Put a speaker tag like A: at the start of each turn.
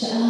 A: Kjære